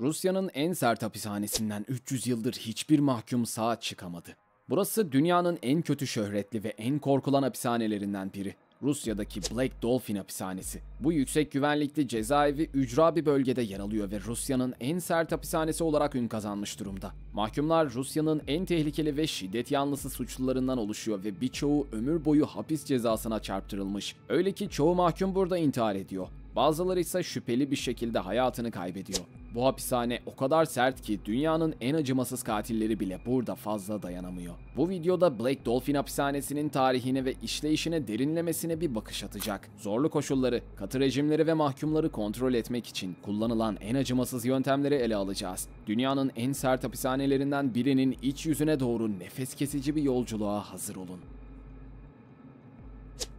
Rusya'nın en sert hapishanesinden 300 yıldır hiçbir mahkum sağ çıkamadı. Burası dünyanın en kötü şöhretli ve en korkulan hapishanelerinden biri. Rusya'daki Black Dolphin hapishanesi. Bu yüksek güvenlikli cezaevi ücra bir bölgede yer alıyor ve Rusya'nın en sert hapishanesi olarak ün kazanmış durumda. Mahkumlar Rusya'nın en tehlikeli ve şiddet yanlısı suçlularından oluşuyor ve birçoğu ömür boyu hapis cezasına çarptırılmış. Öyle ki çoğu mahkum burada intihar ediyor. Bazıları ise şüpheli bir şekilde hayatını kaybediyor. Bu hapishane o kadar sert ki dünyanın en acımasız katilleri bile burada fazla dayanamıyor. Bu videoda Black Dolphin hapishanesinin tarihine ve işleyişine derinlemesine bir bakış atacak. Zorlu koşulları, katı rejimleri ve mahkumları kontrol etmek için kullanılan en acımasız yöntemleri ele alacağız. Dünyanın en sert hapishanelerinden birinin iç yüzüne doğru nefes kesici bir yolculuğa hazır olun.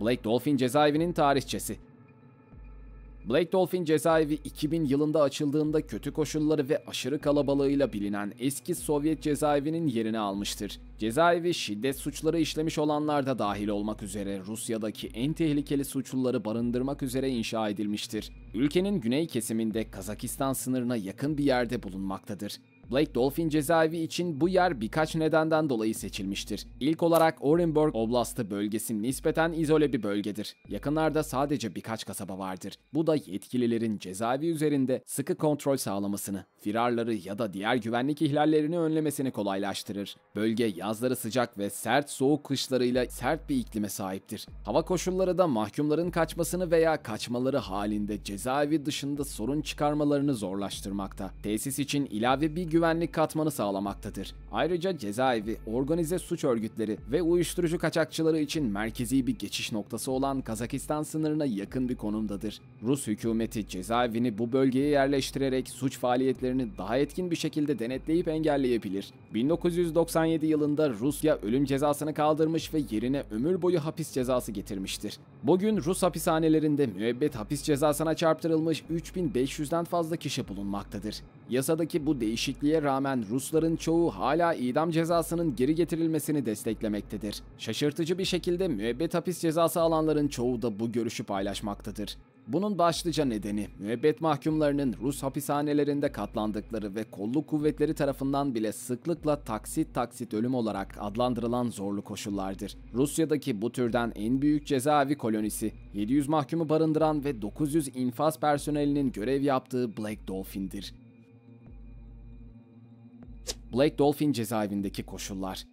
Black Dolphin cezaevinin tarihçesi Black Dolphin cezaevi 2000 yılında açıldığında kötü koşulları ve aşırı kalabalığıyla bilinen eski Sovyet cezaevinin yerini almıştır. Cezaevi şiddet suçları işlemiş olanlar da dahil olmak üzere Rusya'daki en tehlikeli suçluları barındırmak üzere inşa edilmiştir. Ülkenin güney kesiminde Kazakistan sınırına yakın bir yerde bulunmaktadır. Black Dolphin cezaevi için bu yer birkaç nedenden dolayı seçilmiştir. İlk olarak Orenburg Oblastı bölgesi nispeten izole bir bölgedir. Yakınlarda sadece birkaç kasaba vardır. Bu da yetkililerin cezaevi üzerinde sıkı kontrol sağlamasını, firarları ya da diğer güvenlik ihlallerini önlemesini kolaylaştırır. Bölge yazları sıcak ve sert soğuk kışlarıyla sert bir iklime sahiptir. Hava koşulları da mahkumların kaçmasını veya kaçmaları halinde cezaevi dışında sorun çıkarmalarını zorlaştırmakta. Tesis için ilave bir güvenlik katmanı sağlamaktadır. Ayrıca cezaevi organize suç örgütleri ve uyuşturucu kaçakçıları için merkezi bir geçiş noktası olan Kazakistan sınırına yakın bir konumdadır. Rus hükümeti cezaevini bu bölgeye yerleştirerek suç faaliyetlerini daha etkin bir şekilde denetleyip engelleyebilir. 1997 yılında Rusya ölüm cezasını kaldırmış ve yerine ömür boyu hapis cezası getirmiştir. Bugün Rus hapishanelerinde müebbet hapis cezasına çarptırılmış 3500'den fazla kişi bulunmaktadır. Yasadaki bu değişikliğe rağmen Rusların çoğu hala idam cezasının geri getirilmesini desteklemektedir. Şaşırtıcı bir şekilde müebbet hapis cezası alanların çoğu da bu görüşü paylaşmaktadır. Bunun başlıca nedeni müebbet mahkumlarının Rus hapishanelerinde katlandıkları ve kolluk kuvvetleri tarafından bile sıklıkla taksit taksit ölüm olarak adlandırılan zorlu koşullardır. Rusya'daki bu türden en büyük cezaevi kolonisi 700 mahkumu barındıran ve 900 infaz personelinin görev yaptığı Black Dolphin'dir. Black Dolphin cezaevindeki koşullar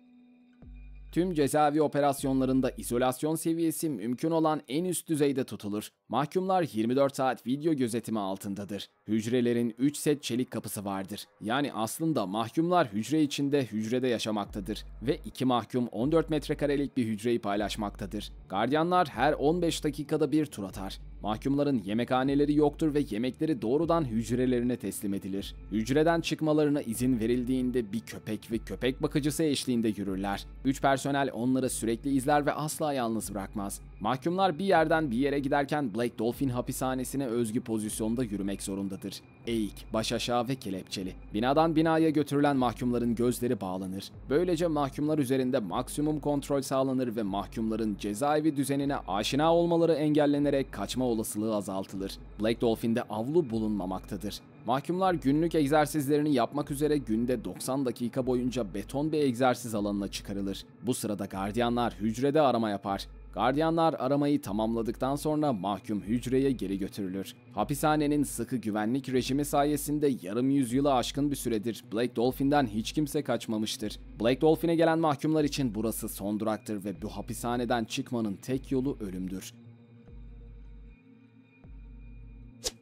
Tüm cezaevi operasyonlarında izolasyon seviyesi mümkün olan en üst düzeyde tutulur. Mahkumlar 24 saat video gözetimi altındadır. Hücrelerin 3 set çelik kapısı vardır. Yani aslında mahkumlar hücre içinde hücrede yaşamaktadır ve iki mahkum 14 metrekarelik bir hücreyi paylaşmaktadır. Gardiyanlar her 15 dakikada bir tur atar. Mahkumların yemekhaneleri yoktur ve yemekleri doğrudan hücrelerine teslim edilir. Hücreden çıkmalarına izin verildiğinde bir köpek ve köpek bakıcısı eşliğinde yürürler. Üç personel onları sürekli izler ve asla yalnız bırakmaz. Mahkumlar bir yerden bir yere giderken Black Dolphin hapishanesine özgü pozisyonda yürümek zorundadır. Eğik, baş aşağı ve kelepçeli. Binadan binaya götürülen mahkumların gözleri bağlanır. Böylece mahkumlar üzerinde maksimum kontrol sağlanır ve mahkumların cezaevi düzenine aşina olmaları engellenerek kaçma olasılığı azaltılır. Black Dolphin'de avlu bulunmamaktadır. Mahkumlar günlük egzersizlerini yapmak üzere günde 90 dakika boyunca beton bir egzersiz alanına çıkarılır. Bu sırada gardiyanlar hücrede arama yapar. Gardiyanlar aramayı tamamladıktan sonra mahkum hücreye geri götürülür. Hapishanenin sıkı güvenlik rejimi sayesinde yarım yüzyılı aşkın bir süredir Black Dolphin'den hiç kimse kaçmamıştır. Black Dolphin'e gelen mahkumlar için burası son duraktır ve bu hapishaneden çıkmanın tek yolu ölümdür.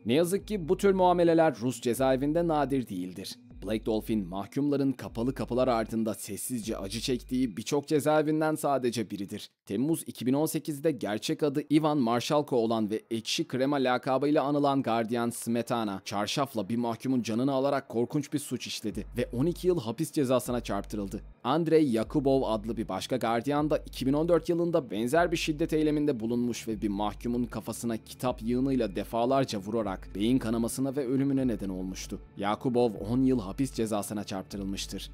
Ne yazık ki bu tür muameleler Rus cezaevinde nadir değildir. Black Dolphin mahkumların kapalı kapılar ardında sessizce acı çektiği birçok cezaevinden sadece biridir. Temmuz 2018'de gerçek adı Ivan Marshalko olan ve ekşi krema lakabıyla anılan gardiyan Smetana, çarşafla bir mahkumun canını alarak korkunç bir suç işledi ve 12 yıl hapis cezasına çarptırıldı. Andrei Yakubov adlı bir başka gardiyan da 2014 yılında benzer bir şiddet eyleminde bulunmuş ve bir mahkumun kafasına kitap yığınıyla defalarca vurarak beyin kanamasına ve ölümüne neden olmuştu. Yakubov 10 yıl hapis cezasına çarptırılmıştır.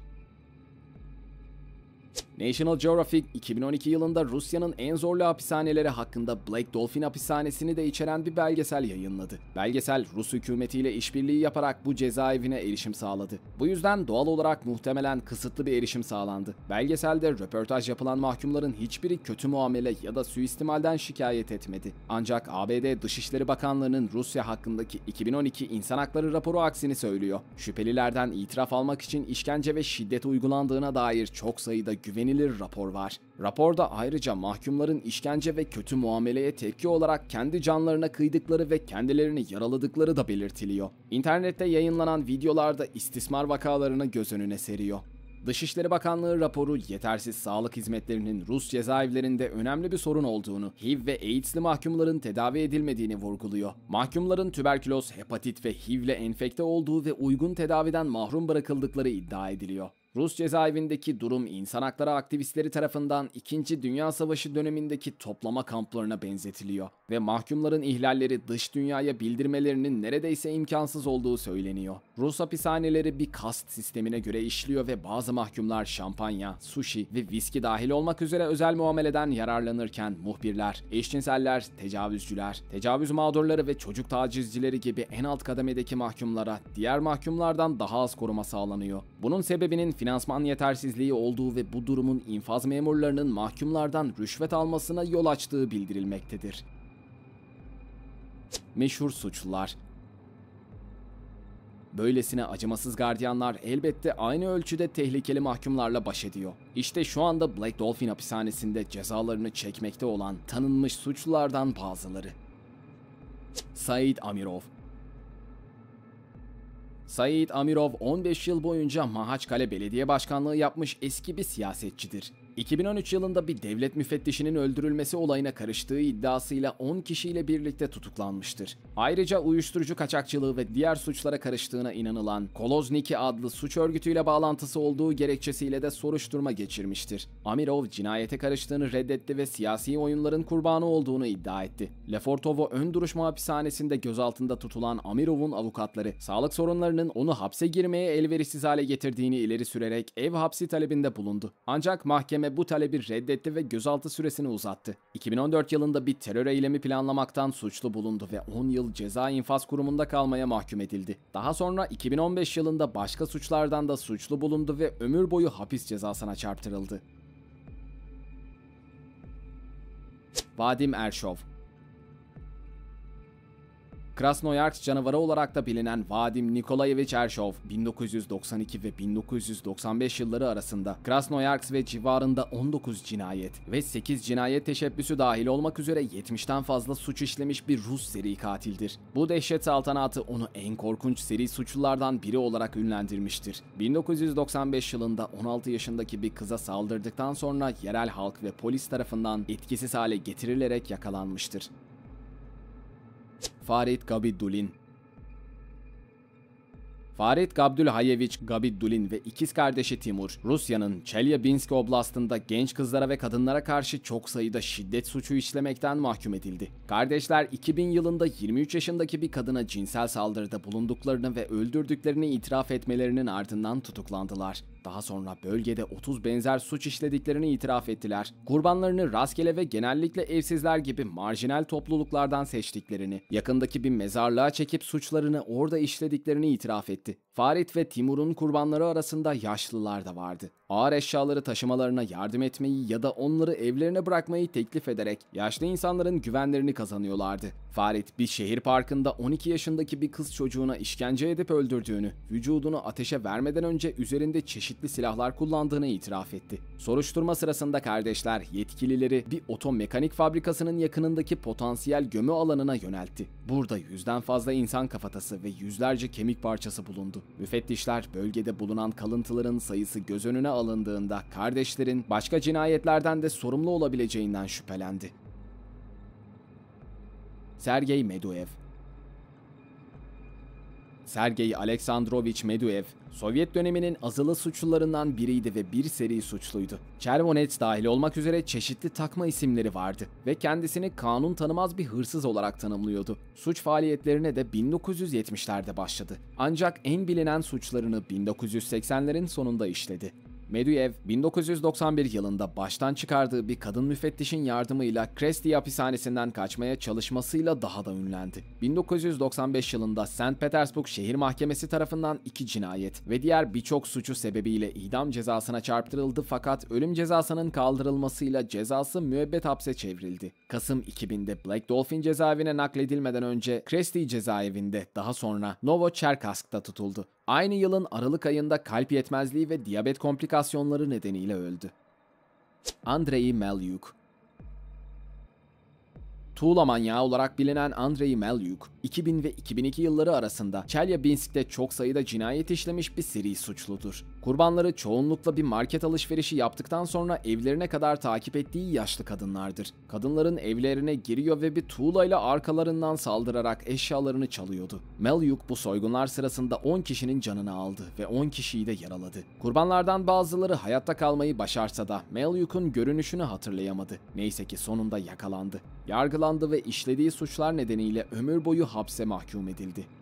National Geographic 2012 yılında Rusya'nın en zorlu hapishaneleri hakkında Black Dolphin hapishanesini de içeren bir belgesel yayınladı. Belgesel Rus hükümetiyle işbirliği yaparak bu cezaevine erişim sağladı. Bu yüzden doğal olarak muhtemelen kısıtlı bir erişim sağlandı. Belgeselde röportaj yapılan mahkumların hiçbiri kötü muamele ya da suistimalden şikayet etmedi. Ancak ABD Dışişleri Bakanlığı'nın Rusya hakkındaki 2012 insan hakları raporu aksini söylüyor. Şüphelilerden itiraf almak için işkence ve şiddet uygulandığına dair çok sayıda güvenilir rapor var. Raporda ayrıca mahkumların işkence ve kötü muameleye tepki olarak kendi canlarına kıydıkları ve kendilerini yaraladıkları da belirtiliyor. İnternette yayınlanan videolarda istismar vakalarını göz önüne seriyor. Dışişleri Bakanlığı raporu yetersiz sağlık hizmetlerinin Rus cezaevlerinde önemli bir sorun olduğunu, HIV ve AIDS'li mahkumların tedavi edilmediğini vurguluyor. Mahkumların tüberküloz, hepatit ve HIV ile enfekte olduğu ve uygun tedaviden mahrum bırakıldıkları iddia ediliyor. Rus cezaevindeki durum insan hakları aktivistleri tarafından 2. Dünya Savaşı dönemindeki toplama kamplarına benzetiliyor ve mahkumların ihlalleri dış dünyaya bildirmelerinin neredeyse imkansız olduğu söyleniyor. Rus hapishaneleri bir kast sistemine göre işliyor ve bazı mahkumlar şampanya, sushi ve viski dahil olmak üzere özel muameleden yararlanırken muhbirler, eşcinseller, tecavüzcüler, tecavüz mağdurları ve çocuk tacizcileri gibi en alt kademedeki mahkumlara diğer mahkumlardan daha az koruma sağlanıyor. Bunun sebebinin finansman yetersizliği olduğu ve bu durumun infaz memurlarının mahkumlardan rüşvet almasına yol açtığı bildirilmektedir. Meşhur suçlular Böylesine acımasız gardiyanlar elbette aynı ölçüde tehlikeli mahkumlarla baş ediyor. İşte şu anda Black Dolphin hapishanesinde cezalarını çekmekte olan tanınmış suçlulardan bazıları. Said Amirov Said Amirov 15 yıl boyunca Mahaçkale Belediye Başkanlığı yapmış eski bir siyasetçidir. 2013 yılında bir devlet müfettişinin öldürülmesi olayına karıştığı iddiasıyla 10 kişiyle birlikte tutuklanmıştır. Ayrıca uyuşturucu kaçakçılığı ve diğer suçlara karıştığına inanılan Kolozniki adlı suç örgütüyle bağlantısı olduğu gerekçesiyle de soruşturma geçirmiştir. Amirov cinayete karıştığını reddetti ve siyasi oyunların kurbanı olduğunu iddia etti. Lefortovo ön duruşma hapishanesinde gözaltında tutulan Amirov'un avukatları sağlık sorunlarının onu hapse girmeye elverişsiz hale getirdiğini ileri sürerek ev hapsi talebinde bulundu. Ancak mahkeme bu talebi reddetti ve gözaltı süresini uzattı. 2014 yılında bir terör eylemi planlamaktan suçlu bulundu ve 10 yıl ceza infaz kurumunda kalmaya mahkum edildi. Daha sonra 2015 yılında başka suçlardan da suçlu bulundu ve ömür boyu hapis cezasına çarptırıldı. Vadim Ershov Krasnoyarsk canavarı olarak da bilinen Vadim Nikolayevich Ershov 1992 ve 1995 yılları arasında Krasnoyarsk ve civarında 19 cinayet ve 8 cinayet teşebbüsü dahil olmak üzere 70'ten fazla suç işlemiş bir Rus seri katildir. Bu dehşet saltanatı onu en korkunç seri suçlulardan biri olarak ünlendirmiştir. 1995 yılında 16 yaşındaki bir kıza saldırdıktan sonra yerel halk ve polis tarafından etkisiz hale getirilerek yakalanmıştır. Farid Gabidulin Farid Gabdülhayevich Gabidulin ve ikiz kardeşi Timur, Rusya'nın Chelyabinsk Oblast'ında genç kızlara ve kadınlara karşı çok sayıda şiddet suçu işlemekten mahkum edildi. Kardeşler 2000 yılında 23 yaşındaki bir kadına cinsel saldırıda bulunduklarını ve öldürdüklerini itiraf etmelerinin ardından tutuklandılar. Daha sonra bölgede 30 benzer suç işlediklerini itiraf ettiler. Kurbanlarını rastgele ve genellikle evsizler gibi marjinal topluluklardan seçtiklerini, yakındaki bir mezarlığa çekip suçlarını orada işlediklerini itiraf etti. Farid ve Timur'un kurbanları arasında yaşlılar da vardı. Ağır eşyaları taşımalarına yardım etmeyi ya da onları evlerine bırakmayı teklif ederek yaşlı insanların güvenlerini kazanıyorlardı. Farid bir şehir parkında 12 yaşındaki bir kız çocuğuna işkence edip öldürdüğünü, vücudunu ateşe vermeden önce üzerinde çeşitli silahlar kullandığını itiraf etti. Soruşturma sırasında kardeşler yetkilileri bir otomekanik fabrikasının yakınındaki potansiyel gömü alanına yöneltti. Burada yüzden fazla insan kafatası ve yüzlerce kemik parçası bulundu. Müfettişler bölgede bulunan kalıntıların sayısı göz önüne alındığında kardeşlerin başka cinayetlerden de sorumlu olabileceğinden şüphelendi. Sergey Meduev Sergey Aleksandrovich Meduev, Sovyet döneminin azılı suçlularından biriydi ve bir seri suçluydu. Chervonets dahil olmak üzere çeşitli takma isimleri vardı ve kendisini kanun tanımaz bir hırsız olarak tanımlıyordu. Suç faaliyetlerine de 1970'lerde başladı. Ancak en bilinen suçlarını 1980'lerin sonunda işledi. Medvedev 1991 yılında baştan çıkardığı bir kadın müfettişin yardımıyla Kresty hapishanesinden kaçmaya çalışmasıyla daha da ünlendi. 1995 yılında St. Petersburg Şehir Mahkemesi tarafından iki cinayet ve diğer birçok suçu sebebiyle idam cezasına çarptırıldı fakat ölüm cezasının kaldırılmasıyla cezası müebbet hapse çevrildi. Kasım 2000'de Black Dolphin cezaevine nakledilmeden önce Kresty cezaevinde daha sonra Novocherkassk'ta tutuldu. Aynı yılın Aralık ayında kalp yetmezliği ve diyabet komplikasyonları nedeniyle öldü. Andrei Melyuk Tuğla manyağı olarak bilinen Andrei Melyuk, 2000 ve 2002 yılları arasında Chelyabinsk'te çok sayıda cinayet işlemiş bir seri suçludur. Kurbanları çoğunlukla bir market alışverişi yaptıktan sonra evlerine kadar takip ettiği yaşlı kadınlardır. Kadınların evlerine giriyor ve bir tuğlayla arkalarından saldırarak eşyalarını çalıyordu. Melyuk bu soygunlar sırasında 10 kişinin canını aldı ve 10 kişiyi de yaraladı. Kurbanlardan bazıları hayatta kalmayı başarsa da Melyuk'un görünüşünü hatırlayamadı. Neyse ki sonunda yakalandı. Yargılandı ve işlediği suçlar nedeniyle ömür boyu hapse mahkum edildi.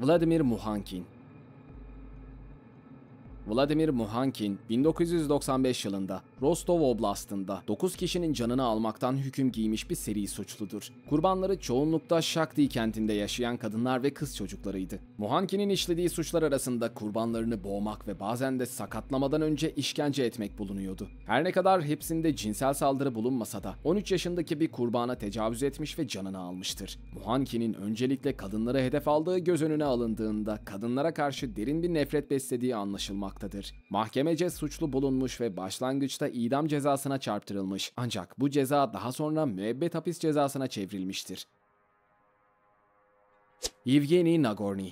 Vladimir Muhankin. Vladimir Muhankin 1995 yılında Rostov Oblast'ında 9 kişinin canını almaktan hüküm giymiş bir seri suçludur. Kurbanları çoğunlukla Shakti kentinde yaşayan kadınlar ve kız çocuklarıydı. Muhankin'in işlediği suçlar arasında kurbanlarını boğmak ve bazen de sakatlamadan önce işkence etmek bulunuyordu. Her ne kadar hepsinde cinsel saldırı bulunmasa da 13 yaşındaki bir kurbana tecavüz etmiş ve canını almıştır. Muhankin'in öncelikle kadınları hedef aldığı göz önüne alındığında kadınlara karşı derin bir nefret beslediği anlaşılmaktadır. Mahkemece suçlu bulunmuş ve başlangıçta idam cezasına çarptırılmış ancak bu ceza daha sonra müebbet hapis cezasına çevrilmiştir. Yevgeny Nagorny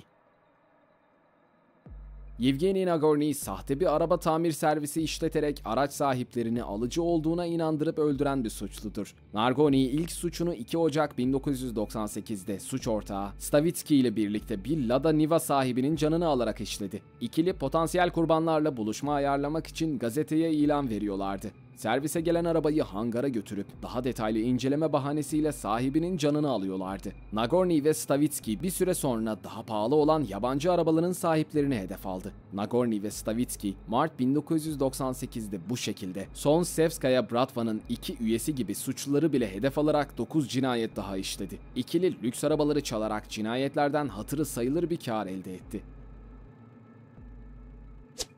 Yevgeny Nagorny sahte bir araba tamir servisi işleterek araç sahiplerini alıcı olduğuna inandırıp öldüren bir suçludur. Nagorny ilk suçunu 2 Ocak 1998'de suç ortağı Stavitsky ile birlikte bir Lada Niva sahibinin canını alarak işledi. İkili potansiyel kurbanlarla buluşma ayarlamak için gazeteye ilan veriyorlardı. Servise gelen arabayı hangara götürüp daha detaylı inceleme bahanesiyle sahibinin canını alıyorlardı. Nagorny ve Stavitsky bir süre sonra daha pahalı olan yabancı arabaların sahiplerini hedef aldı. Nagorny ve Stavitsky Mart 1998'de bu şekilde Son Sevskaya Bratva'nın iki üyesi gibi suçluları bile hedef alarak 9 cinayet daha işledi. İkili lüks arabaları çalarak cinayetlerden hatırı sayılır bir kar elde etti.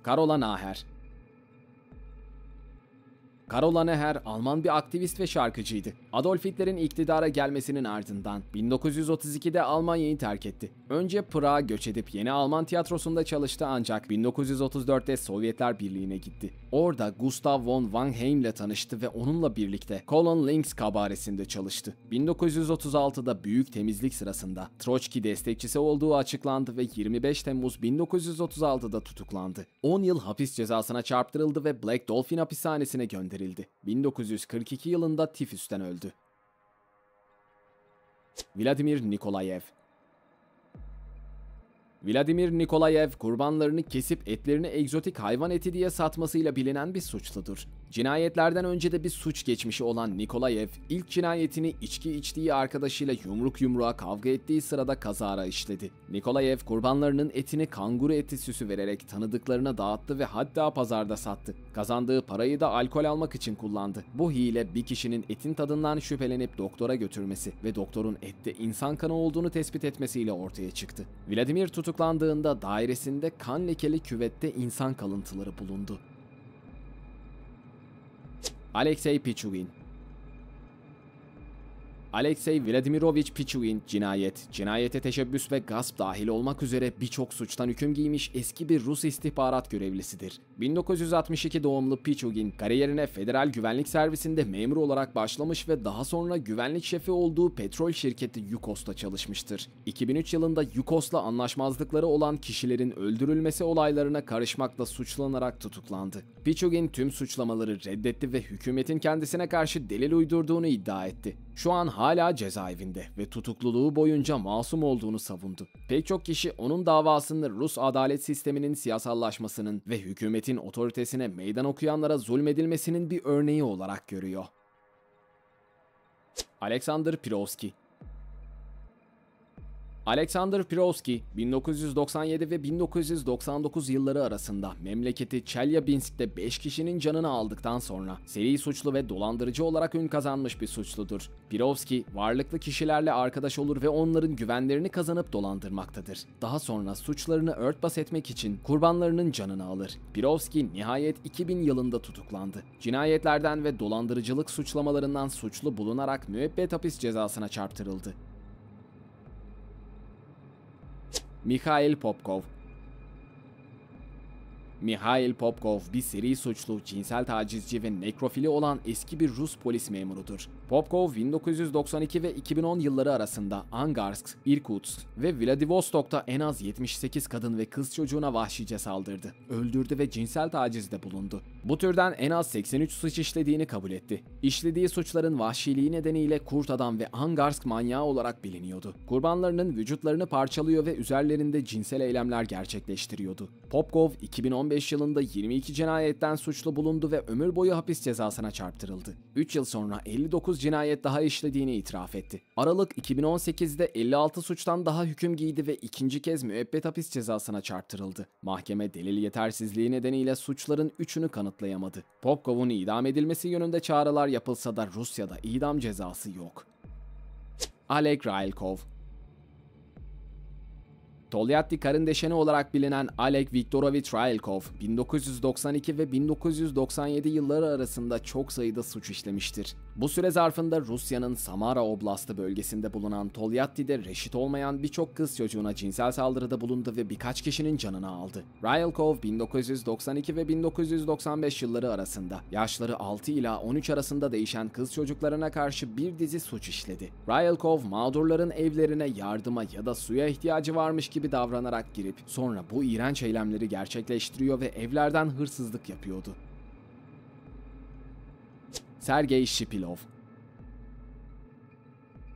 Karola Naher Karola Neher Alman bir aktivist ve şarkıcıydı. Adolf Hitler'in iktidara gelmesinin ardından 1932'de Almanya'yı terk etti. Önce Prag'a göç edip yeni Alman tiyatrosunda çalıştı ancak 1934'te Sovyetler Birliği'ne gitti. Orada Gustav von Wanheim ile tanıştı ve onunla birlikte Colin Links kabaresinde çalıştı. 1936'da büyük temizlik sırasında Troçki destekçisi olduğu açıklandı ve 25 Temmuz 1936'da tutuklandı. 10 yıl hapis cezasına çarptırıldı ve Black Dolphin hapishanesine gönderildi gönderildi. 1942 yılında tifüsten öldü. Vladimir Nikolayev Vladimir Nikolayev kurbanlarını kesip etlerini egzotik hayvan eti diye satmasıyla bilinen bir suçludur. Cinayetlerden önce de bir suç geçmişi olan Nikolayev, ilk cinayetini içki içtiği arkadaşıyla yumruk yumruğa kavga ettiği sırada kazara işledi. Nikolayev kurbanlarının etini kanguru eti süsü vererek tanıdıklarına dağıttı ve hatta pazarda sattı. Kazandığı parayı da alkol almak için kullandı. Bu hile bir kişinin etin tadından şüphelenip doktora götürmesi ve doktorun ette insan kanı olduğunu tespit etmesiyle ortaya çıktı. Vladimir tutuklandığında dairesinde kan lekeli küvette insan kalıntıları bulundu. Alexei Pichugin Alexey Vladimirovich Pichugin cinayet, cinayete teşebbüs ve gasp dahil olmak üzere birçok suçtan hüküm giymiş eski bir Rus istihbarat görevlisidir. 1962 doğumlu Pichugin kariyerine Federal Güvenlik Servisi'nde memur olarak başlamış ve daha sonra güvenlik şefi olduğu petrol şirketi Yukos'ta çalışmıştır. 2003 yılında Yukos'la anlaşmazlıkları olan kişilerin öldürülmesi olaylarına karışmakla suçlanarak tutuklandı. Pichugin tüm suçlamaları reddetti ve hükümetin kendisine karşı delil uydurduğunu iddia etti. Şu an hala cezaevinde ve tutukluluğu boyunca masum olduğunu savundu. Pek çok kişi onun davasını Rus adalet sisteminin siyasallaşmasının ve hükümetin otoritesine meydan okuyanlara zulmedilmesinin bir örneği olarak görüyor. Alexander Pirovski Alexander Pirovski 1997 ve 1999 yılları arasında memleketi Chelyabinsk'te 5 kişinin canını aldıktan sonra seri suçlu ve dolandırıcı olarak ün kazanmış bir suçludur. Pirovski varlıklı kişilerle arkadaş olur ve onların güvenlerini kazanıp dolandırmaktadır. Daha sonra suçlarını örtbas etmek için kurbanlarının canını alır. Pirovski nihayet 2000 yılında tutuklandı. Cinayetlerden ve dolandırıcılık suçlamalarından suçlu bulunarak müebbet hapis cezasına çarptırıldı. Mikhail Popkov Mikhail Popkov bir seri suçlu, cinsel tacizci ve nekrofili olan eski bir Rus polis memurudur. Popkov 1992 ve 2010 yılları arasında Angarsk, Irkutsk ve Vladivostok'ta en az 78 kadın ve kız çocuğuna vahşice saldırdı, öldürdü ve cinsel tacizde bulundu. Bu türden en az 83 suç işlediğini kabul etti. İşlediği suçların vahşiliği nedeniyle Kurt Adam ve Angarsk manyağı olarak biliniyordu. Kurbanlarının vücutlarını parçalıyor ve üzerlerinde cinsel eylemler gerçekleştiriyordu. Popkov 2015 yılında 22 cinayetten suçlu bulundu ve ömür boyu hapis cezasına çarptırıldı. 3 yıl sonra 59 cinayet daha işlediğini itiraf etti. Aralık 2018'de 56 suçtan daha hüküm giydi ve ikinci kez müebbet hapis cezasına çarptırıldı. Mahkeme delil yetersizliği nedeniyle suçların üçünü kanıtlayamadı. Popkov'un idam edilmesi yönünde çağrılar yapılsa da Rusya'da idam cezası yok. Oleg Railkov Tolyatti karın deşeni olarak bilinen Alek Viktorovich Railkov, 1992 ve 1997 yılları arasında çok sayıda suç işlemiştir. Bu süre zarfında Rusya'nın Samara Oblastı bölgesinde bulunan Tolyatti'de reşit olmayan birçok kız çocuğuna cinsel saldırıda bulundu ve birkaç kişinin canını aldı. Railkov, 1992 ve 1995 yılları arasında yaşları 6 ila 13 arasında değişen kız çocuklarına karşı bir dizi suç işledi. Railkov, mağdurların evlerine yardıma ya da suya ihtiyacı varmış gibi davranarak girip sonra bu iğrenç eylemleri gerçekleştiriyor ve evlerden hırsızlık yapıyordu. Sergey Shipilov.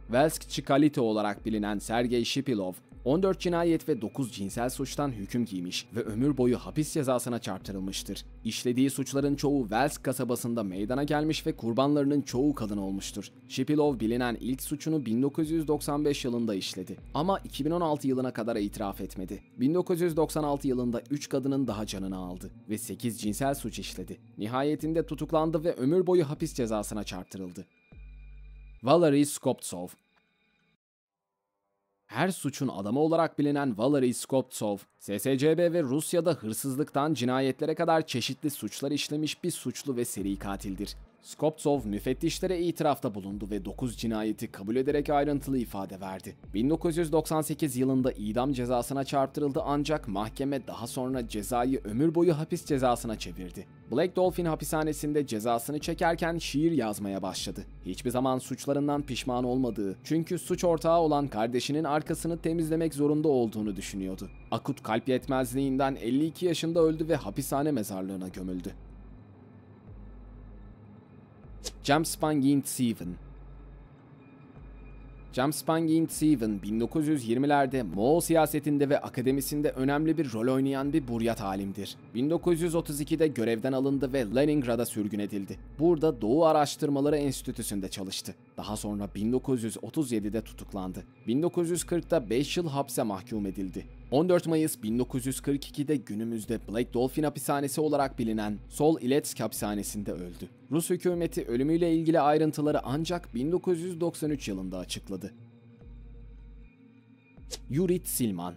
Velsk Chikalite olarak bilinen Sergey Shipilov, 14 cinayet ve 9 cinsel suçtan hüküm giymiş ve ömür boyu hapis cezasına çarptırılmıştır. İşlediği suçların çoğu Velsk kasabasında meydana gelmiş ve kurbanlarının çoğu kadın olmuştur. Shipilov bilinen ilk suçunu 1995 yılında işledi ama 2016 yılına kadar itiraf etmedi. 1996 yılında 3 kadının daha canını aldı ve 8 cinsel suç işledi. Nihayetinde tutuklandı ve ömür boyu hapis cezasına çarptırıldı. Valery Skoptsov her suçun adamı olarak bilinen Valery Skoptsov, SSCB ve Rusya'da hırsızlıktan cinayetlere kadar çeşitli suçlar işlemiş bir suçlu ve seri katildir. Skoptsov müfettişlere itirafta bulundu ve 9 cinayeti kabul ederek ayrıntılı ifade verdi. 1998 yılında idam cezasına çarptırıldı ancak mahkeme daha sonra cezayı ömür boyu hapis cezasına çevirdi. Black Dolphin hapishanesinde cezasını çekerken şiir yazmaya başladı. Hiçbir zaman suçlarından pişman olmadığı, çünkü suç ortağı olan kardeşinin arkasını temizlemek zorunda olduğunu düşünüyordu. Akut kalp yetmezliğinden 52 yaşında öldü ve hapishane mezarlığına gömüldü. James Spangint Seven James Spangint Seven 1920'lerde Moğol siyasetinde ve akademisinde önemli bir rol oynayan bir buryat alimdir. 1932'de görevden alındı ve Leningrad'a sürgün edildi. Burada Doğu Araştırmaları Enstitüsü'nde çalıştı. Daha sonra 1937'de tutuklandı. 1940'da 5 yıl hapse mahkum edildi. 14 Mayıs 1942'de günümüzde Black Dolphin hapishanesi olarak bilinen Sol Iletsk hapishanesinde öldü. Rus hükümeti ölümüyle ilgili ayrıntıları ancak 1993 yılında açıkladı. Yurit Silman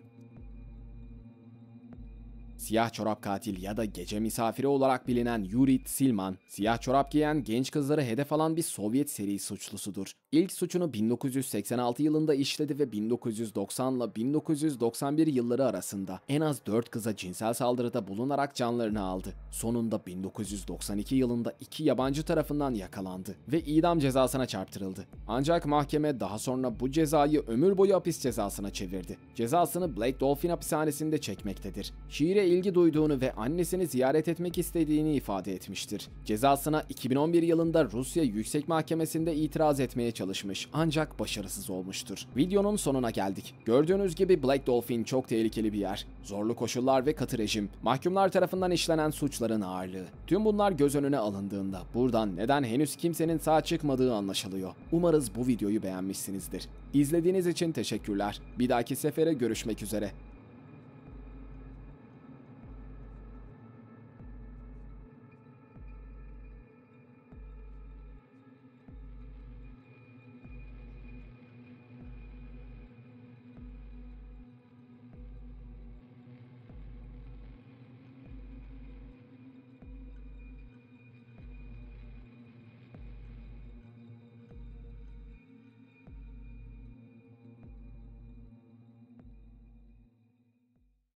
Siyah çorap katil ya da gece misafiri olarak bilinen Yuri Silman, siyah çorap giyen genç kızları hedef alan bir Sovyet seri suçlusudur. İlk suçunu 1986 yılında işledi ve 1990 ile 1991 yılları arasında en az 4 kıza cinsel saldırıda bulunarak canlarını aldı. Sonunda 1992 yılında iki yabancı tarafından yakalandı ve idam cezasına çarptırıldı. Ancak mahkeme daha sonra bu cezayı ömür boyu hapis cezasına çevirdi. Cezasını Black Dolphin hapishanesinde çekmektedir. Şiire ilgi duyduğunu ve annesini ziyaret etmek istediğini ifade etmiştir. Cezasına 2011 yılında Rusya Yüksek Mahkemesi'nde itiraz etmeye çalışmış ancak başarısız olmuştur. Videonun sonuna geldik. Gördüğünüz gibi Black Dolphin çok tehlikeli bir yer. Zorlu koşullar ve katı rejim, mahkumlar tarafından işlenen suçların ağırlığı. Tüm bunlar göz önüne alındığında buradan neden henüz kimsenin sağ çıkmadığı anlaşılıyor. Umarız bu videoyu beğenmişsinizdir. İzlediğiniz için teşekkürler. Bir dahaki sefere görüşmek üzere.